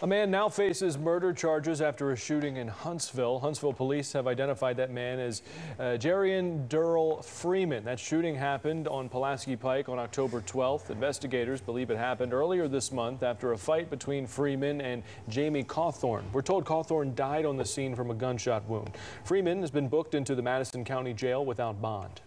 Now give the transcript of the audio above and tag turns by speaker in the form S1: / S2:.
S1: A man now faces murder charges after a shooting in Huntsville. Huntsville police have identified that man as uh, Jerriance Dural Freeman. That shooting happened on Pulaski Pike on October 12th. Investigators believe it happened earlier this month after a fight between Freeman and Jamie Cawthorn. We're told Cawthorn died on the scene from a gunshot wound. Freeman has been booked into the Madison County Jail without bond.